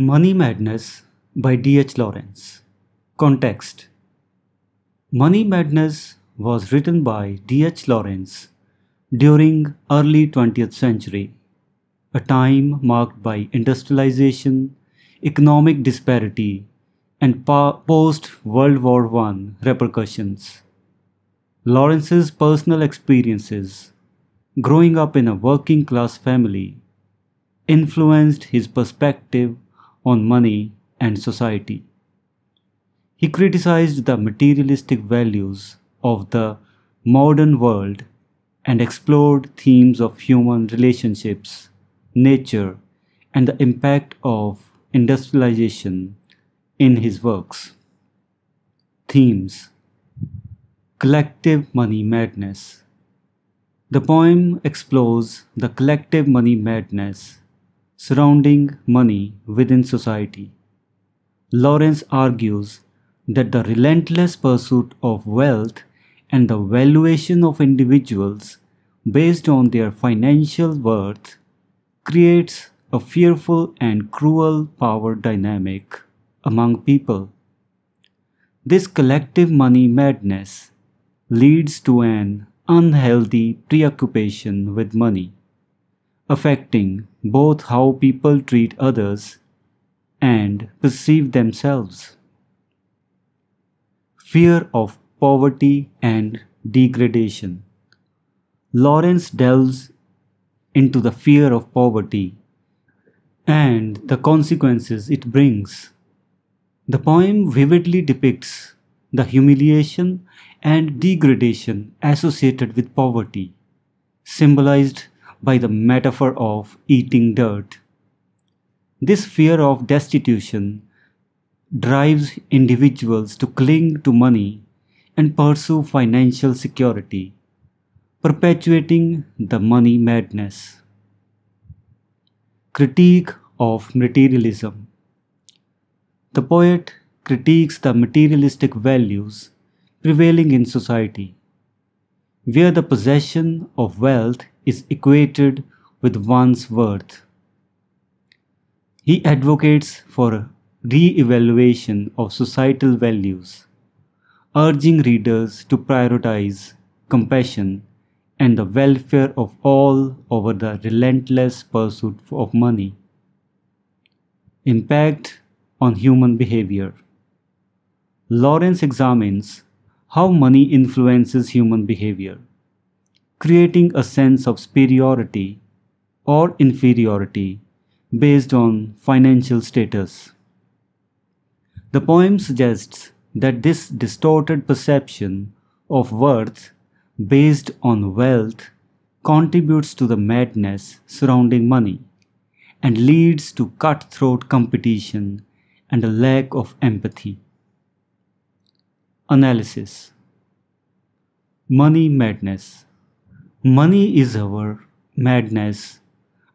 Money Madness by D.H. Lawrence. Context Money Madness was written by D.H. Lawrence during early 20th century, a time marked by industrialization, economic disparity, and post World War I repercussions. Lawrence's personal experiences growing up in a working class family influenced his perspective on money and society. He criticized the materialistic values of the modern world and explored themes of human relationships, nature, and the impact of industrialization in his works. Themes Collective Money Madness The poem explores the collective money madness surrounding money within society. Lawrence argues that the relentless pursuit of wealth and the valuation of individuals based on their financial worth creates a fearful and cruel power dynamic among people. This collective money madness leads to an unhealthy preoccupation with money affecting both how people treat others and perceive themselves. Fear of poverty and degradation. Lawrence delves into the fear of poverty and the consequences it brings. The poem vividly depicts the humiliation and degradation associated with poverty, symbolized by the metaphor of eating dirt. This fear of destitution drives individuals to cling to money and pursue financial security, perpetuating the money madness. Critique of materialism. The poet critiques the materialistic values prevailing in society, where the possession of wealth is equated with one's worth. He advocates for re-evaluation of societal values, urging readers to prioritize compassion and the welfare of all over the relentless pursuit of money. Impact on human behavior. Lawrence examines how money influences human behavior creating a sense of superiority or inferiority based on financial status. The poem suggests that this distorted perception of worth based on wealth contributes to the madness surrounding money and leads to cutthroat competition and a lack of empathy. Analysis Money Madness Money is our madness,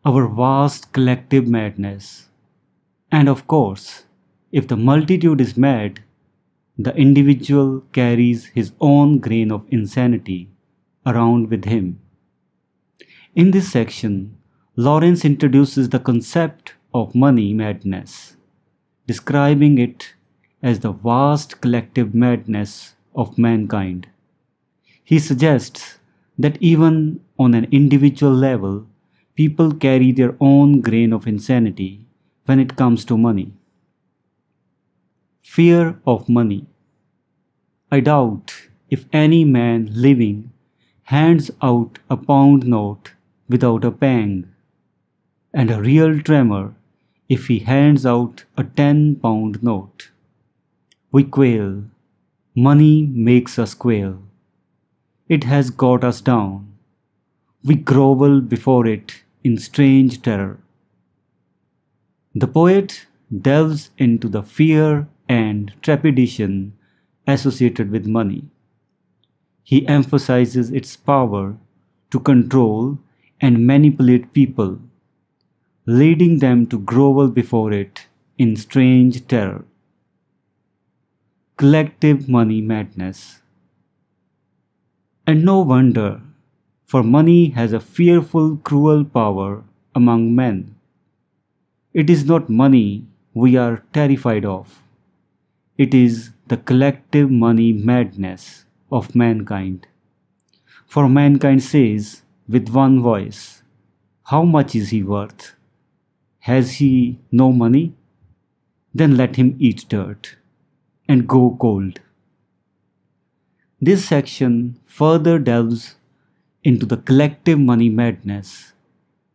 our vast collective madness. And of course, if the multitude is mad, the individual carries his own grain of insanity around with him. In this section, Lawrence introduces the concept of money madness, describing it as the vast collective madness of mankind. He suggests that even on an individual level, people carry their own grain of insanity when it comes to money. Fear of money. I doubt if any man living hands out a pound note without a pang, and a real tremor if he hands out a ten pound note. We quail. Money makes us quail. It has got us down. We grovel before it in strange terror. The poet delves into the fear and trepidation associated with money. He emphasizes its power to control and manipulate people, leading them to grovel before it in strange terror. Collective money madness. And no wonder, for money has a fearful, cruel power among men. It is not money we are terrified of. It is the collective money madness of mankind. For mankind says with one voice, How much is he worth? Has he no money? Then let him eat dirt and go cold. This section further delves into the collective money madness,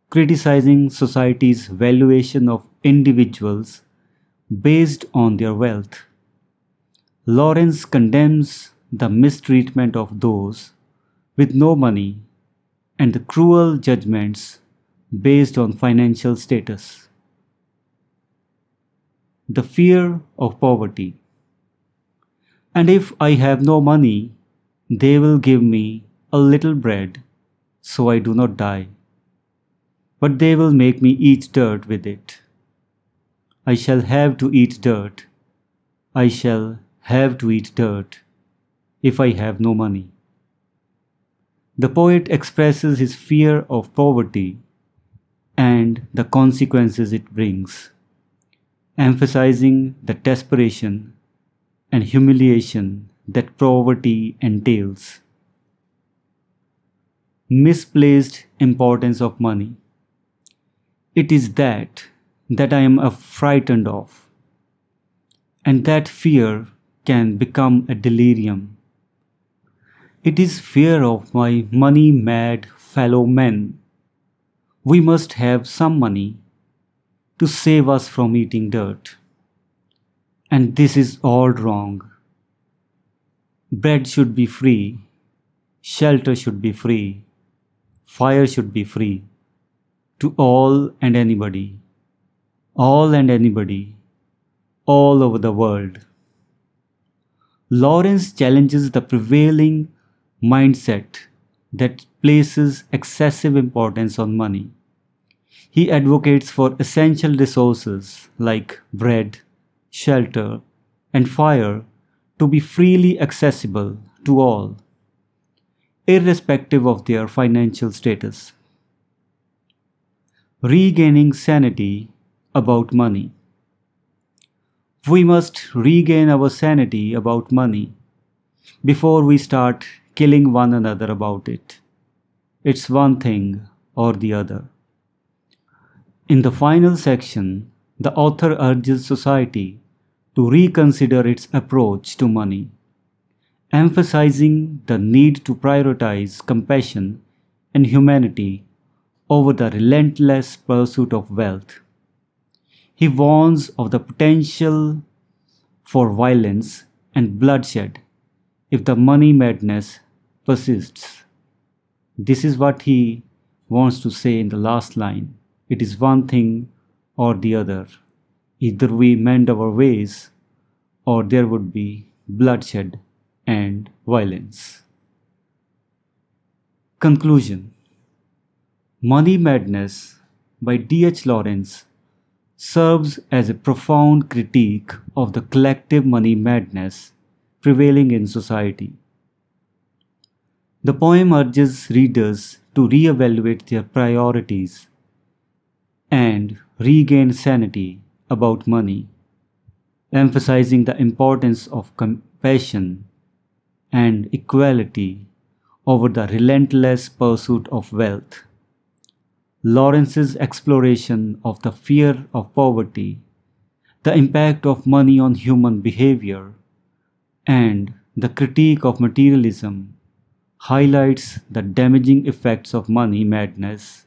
criticizing society's valuation of individuals based on their wealth. Lawrence condemns the mistreatment of those with no money and the cruel judgments based on financial status. The fear of poverty. And if I have no money, they will give me a little bread so I do not die. But they will make me eat dirt with it. I shall have to eat dirt. I shall have to eat dirt if I have no money. The poet expresses his fear of poverty and the consequences it brings, emphasizing the desperation and humiliation that poverty entails. Misplaced importance of money. It is that that I am frightened of, and that fear can become a delirium it is fear of my money mad fellow men. We must have some money to save us from eating dirt. And this is all wrong. Bread should be free, shelter should be free, fire should be free to all and anybody, all and anybody, all over the world. Lawrence challenges the prevailing mindset that places excessive importance on money. He advocates for essential resources like bread, shelter, and fire to be freely accessible to all, irrespective of their financial status. Regaining sanity about money. We must regain our sanity about money before we start killing one another about it. It's one thing or the other. In the final section, the author urges society to reconsider its approach to money, emphasizing the need to prioritize compassion and humanity over the relentless pursuit of wealth. He warns of the potential for violence and bloodshed if the money madness persists. This is what he wants to say in the last line. It is one thing or the other. Either we mend our ways or there would be bloodshed and violence. Conclusion Money Madness by D.H. Lawrence serves as a profound critique of the collective money madness prevailing in society. The poem urges readers to re-evaluate their priorities and regain sanity about money, emphasizing the importance of compassion and equality over the relentless pursuit of wealth. Lawrence's exploration of the fear of poverty, the impact of money on human behavior, and the critique of materialism highlights the damaging effects of money madness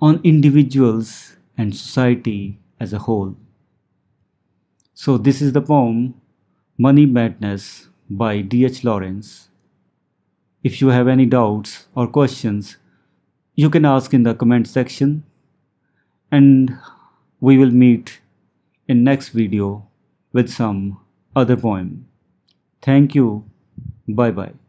on individuals and society as a whole. So, this is the poem Money Madness by D.H. Lawrence. If you have any doubts or questions, you can ask in the comment section and we will meet in next video with some other poem. Thank you. Bye bye.